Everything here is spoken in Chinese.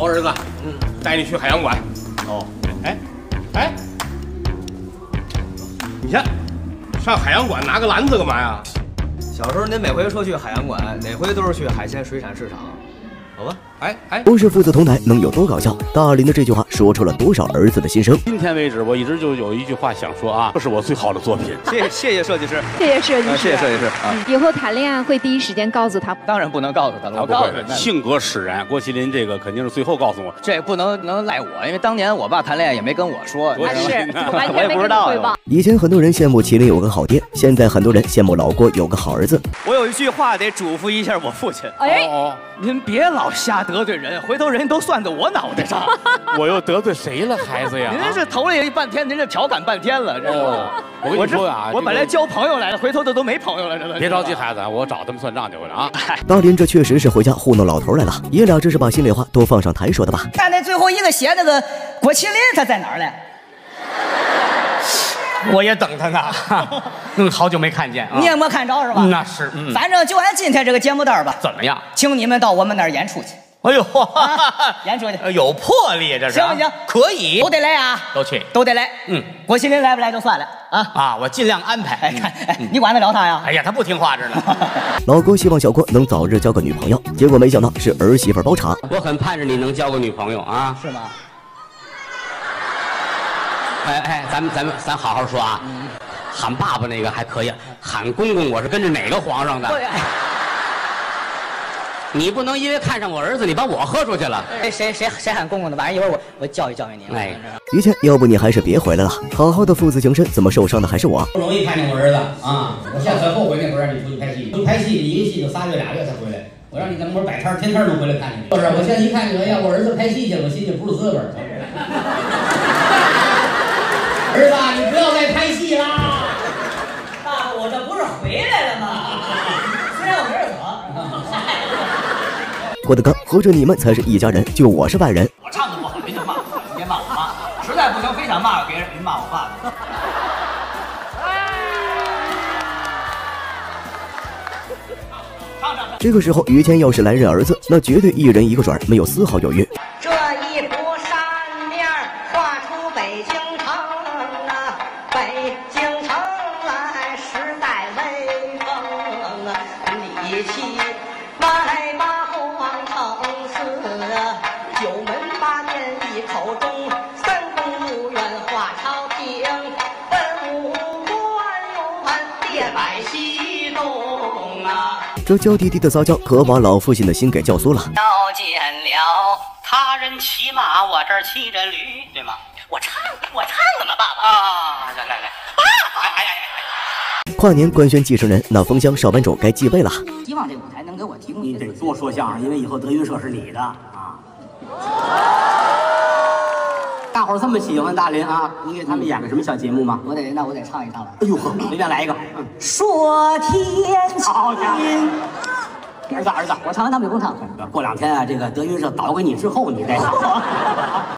好儿子，嗯，带你去海洋馆。哦，哎，哎，你先，上海洋馆拿个篮子干嘛呀？小时候您每回说去海洋馆，哪回都是去海鲜水产市场。好吧，哎哎，不是父子同台能有多搞笑？大林的这句话说出了多少儿子的心声？今天为止，我一直就有一句话想说啊，这是我最好的作品。谢谢谢谢设计师，谢谢设计师，谢谢设计师啊。以后谈恋爱会第一时间告诉他。当然不能告诉他了，我告诉他。性格使然，郭麒麟这个肯定是最后告诉我。这不能能赖我，因为当年我爸谈恋爱也没跟我说。是，我也不知道。以前很多人羡慕麒麟有个好爹，现在很多人羡慕老郭有个好儿子。我有一句话得嘱咐一下我父亲。哎，您别老瞎得罪人。回头人都算在我脑袋上，我又得罪谁了，孩子呀？您这头里半天，您这调侃半天了，这。我跟你说啊，我本来交朋友来了，回头的都没朋友了，这。别着急，孩子，我找他们算账去了啊。大林这确实是回家糊弄老头来了，爷俩这是把心里话都放上台说的吧？看那最后一个写那个郭麒麟，他在哪儿嘞？我也等他呢，嗯，好久没看见啊。你也没看着是吧？那是，反正就按今天这个节目单吧。怎么样？请你们到我们那儿演出去。哎呦，演出去有魄力，这是行不行？可以，都得来啊，都去，都得来。嗯，郭麒麟来不来就算了啊啊，我尽量安排。哎，看，哎，你管得了他呀？哎呀，他不听话着呢。老郭希望小郭能早日交个女朋友，结果没想到是儿媳妇包场。我很盼着你能交个女朋友啊。是吗？哎哎，咱们咱们咱好好说啊。喊爸爸那个还可以，喊公公我是跟着哪个皇上的？对 你不能因为看上我儿子，你把我喝出去了。谁谁谁谁喊公公的？晚上一会儿我我教育教育你。哎，于谦，要不你还是别回来了。好好的父子情深，怎么受伤的还是我？不容易看见我儿子啊！我现在很后悔那会儿让你出去拍戏，就拍戏一个戏就仨月俩月才回来。我让你在门口摆摊，天天能回来看你。就是，我现在一看你，哎呀，我儿子拍戏去了，我心里不是滋味儿。儿子，你不要再拍戏啦！爸，我这不是回来了吗？虽然我没走。郭德纲，合着你们才是一家人，就我是外人。我唱的不好，您就骂我，别骂我妈。实在不行，非想骂别人，您骂我爸。这个时候，于谦要是来认儿子，那绝对一人一个准，没有丝毫犹豫。这七、八、马王城四，九门八面一口钟，三宫五院画朝庭，文武官员列百西东啊。这娇滴滴的娇娇，可把老父亲的心给教酥了。瞧见了，他人骑马，我这儿骑着驴，对吗？我唱，我唱了吗，爸爸？啊，来来来。跨年官宣继承人，那封箱少班主该继位了。希望这舞台能给我提供。你得多说相声，因为以后德云社是你的啊。大伙儿这么喜欢大林啊，你给他们演个什么小节目吗？我得，那我得唱一唱了。哎呦呵，随便来一个。嗯说天好家伙！儿子儿子，我唱完他们就不唱。过两天啊，这个德云社倒给你之后，你再唱。